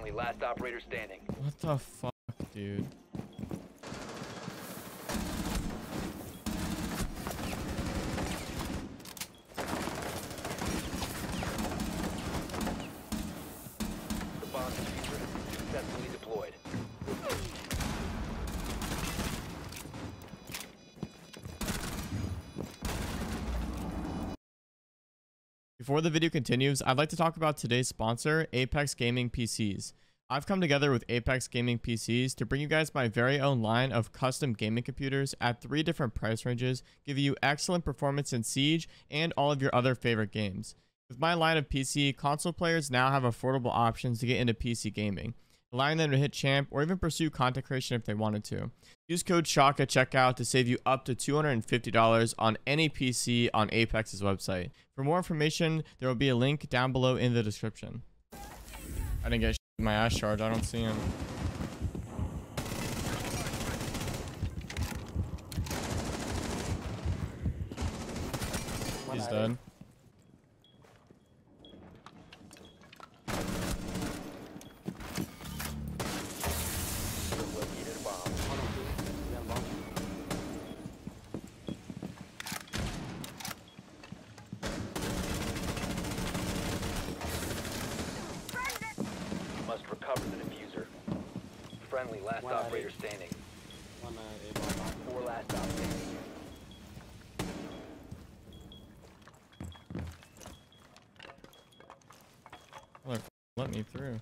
Friendly, last operator standing. What the fuck, dude? The bomb has successfully deployed. Before the video continues, I'd like to talk about today's sponsor, Apex Gaming PCs. I've come together with Apex Gaming PCs to bring you guys my very own line of custom gaming computers at three different price ranges, giving you excellent performance in Siege and all of your other favorite games. With my line of PC, console players now have affordable options to get into PC gaming, allowing them to hit champ or even pursue content creation if they wanted to. Use code SHAWK at checkout to save you up to $250 on any PC on Apex's website. For more information, there will be a link down below in the description. I didn't get my ass charge. I don't see him. He's dead. Located a bomb. Must recover the diffuser. Friendly, last One operator eight. standing. One uh, Four last op standing. Let me through.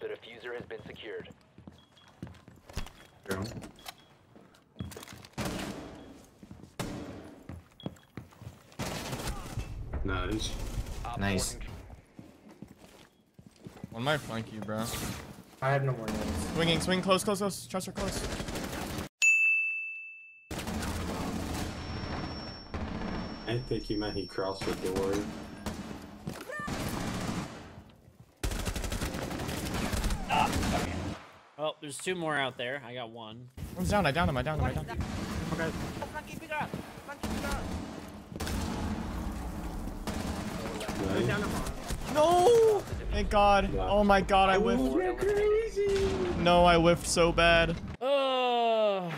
The diffuser has been secured. Go. Nice. Op Nice. four neutral- One might flank you, bro. I have no more names. Swinging, swing close, close, close. Trust her close. I think he meant he crossed the door. Oh, there's two more out there. I got one. One's down. I downed him. I downed him. I downed him. Nice. No! Thank God. Oh my God, I whiffed. No, I whiffed so bad. Oh,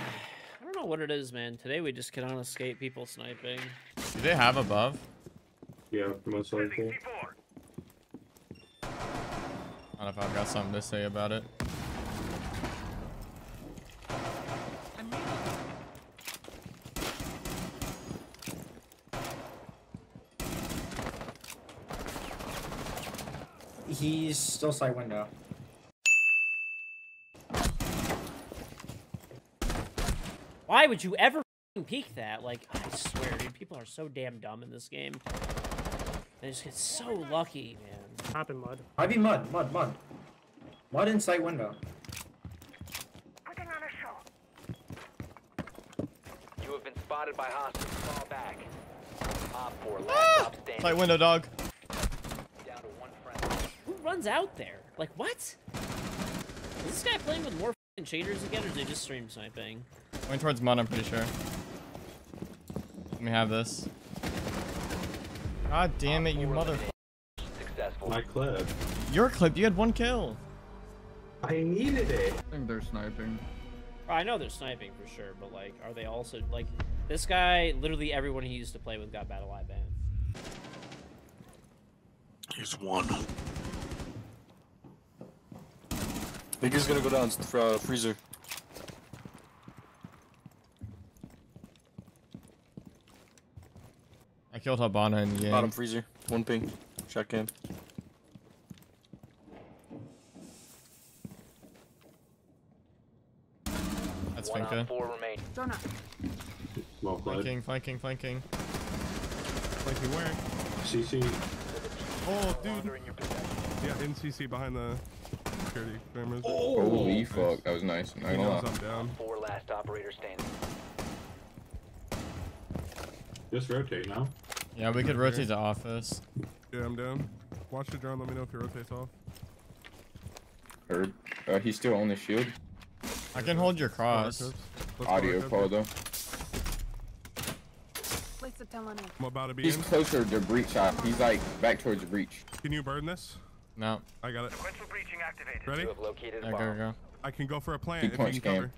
I don't know what it is, man. Today we just cannot escape people sniping. Do they have above? Yeah, most likely. I don't know if I've got something to say about it. He's still side window. Why would you ever peek that? Like, I swear, dude, people are so damn dumb in this game. They just get so lucky, man. Top in mud. Might be mud, mud, mud. Mud in side window. You have been spotted by hostiles. Fall back. Op four last Ah! op. Tight window, dog. Down to one friendly. Who runs out there? Like, what? Is this guy playing with more f***ing cheaters again, or is he just stream sniping? Going towards mud, I'm pretty sure. Let me have this. God damn it, you Four mother. eliminated. Successful. My clip. Your clip, you had one kill. I needed it. I think they're sniping. I know they're sniping for sure, but like, are they also like this guy? Literally everyone he used to play with got BattlEye banned. Here's one. Think he's gonna go down for uh, freezer. I killed Hibana in the game. Bottom freezer. One ping. Shot cam. That's One op Finka. four remain. Well played. Flanking, flanking, flanking. Flanking where? CC. Oh, dude. Longer in your possession. Yeah, in CC behind the security cameras. Holy fuck, that was nice. Not gonna lie. I'm down. Four last operator standing. Just rotate now. Yeah, we could rotate to office. Yeah, I'm down. Watch the drone. Let me know if he rotates off. Heard. Uh, he's still on the shield. I can hold your cross. Audio Arcos. call though. Don't let him. I'm about to be He's in. closer to breach shot. He's like back towards the breach. Can you burn this? No. I got it. Ready? You have located a There, go, go. I can go for a plant Two if you can cover.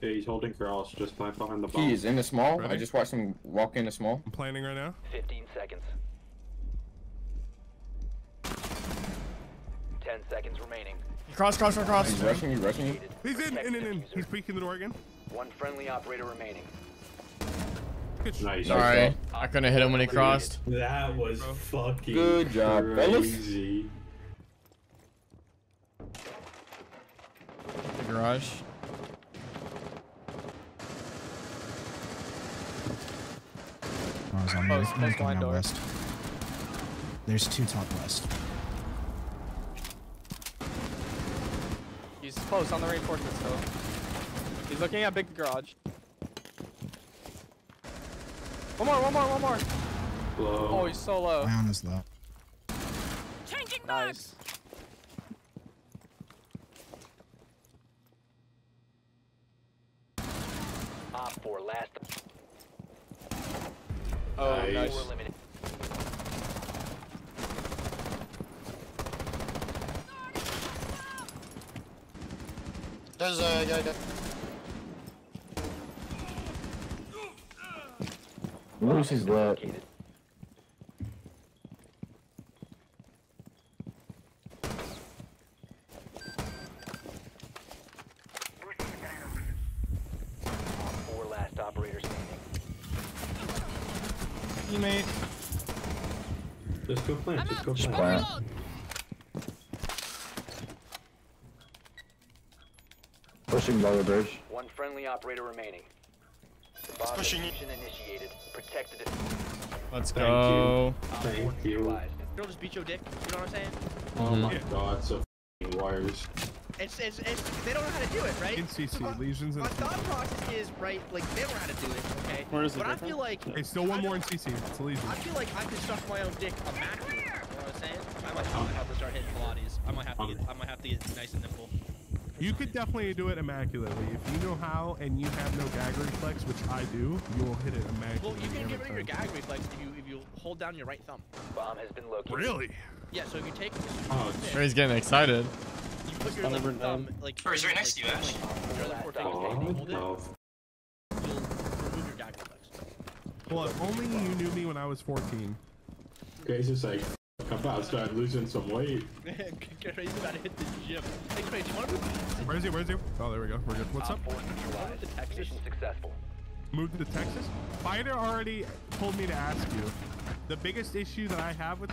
Yeah, he's holding cross just by behind the bomb. He is in the small. Ready? I just watched him walk in the small. I'm planning right now. 15 seconds. 10 seconds remaining. Cross, cross, cross, cross. He's rushing. He's rushing. He's in, in, in, in. He's peeking the door again. One friendly operator remaining. Good Nice. Sorry. I couldn't hit him when he crossed. That was fucking Good job, fellas. crazy. The garage. Oh, I was on Close, the close I'm blind out door. west. There's two top west. He's close on the reinforcements though. He's looking at big garage. One more, one more, one more. Blow. Oh, he's so low. Ion is low. Nice. Op 4 last. Oh, Nice. nice. There's a guy there. Lucy's low. Located. Op 4 last operator standing. Teammate. Just go plant. Just go plant. Plant. Pushing lower bridge. One friendly operator remaining. The bomb pushing diffusion initiated. Protect the. Let's Thank go. Thank you. Neutralized. Girl just beat your dick. You know what I'm saying? Oh mm-hmm. my Yeah. god, so f***ing wires. It's, it's, it's, they don't know how to do it, right? In CC, So my- lesions in My thought process is, right, like, they don't know how to do it, okay? Where is it But I feel like, Hey, still one more in CC. It's a lesion. I feel like I could suck my own dick a immaculate. You know what I'm saying? I might, I have to start hitting Pilates. I might have to get, I might have to get nice and nimble. You could definitely do it immaculately. If you know how and you have no gag reflex, which I do, you will hit it immaculately. Well, you can get rid of your gag reflex if you if you hold down your right thumb. Bomb has been located. Really? Yeah, so if you take Oh, Sure, he's getting excited. you put your I'll like, thumb like Or he's right like, next to you, Ash. your other four fingers, oh, you hold it, no. you'll remove your gag reflex. Well, if only you knew me when I was 14. Guys just like, I'm about to start losing some weight. Crazy about to hit the gym. Hey, Crazy, you want to move Where's he? Where's he? Oh, there we go. We're good. What's up? Op 4 neutralized. to Texas? Successful. Moved to Texas? Fighter already told me to ask you. The biggest issue that I have with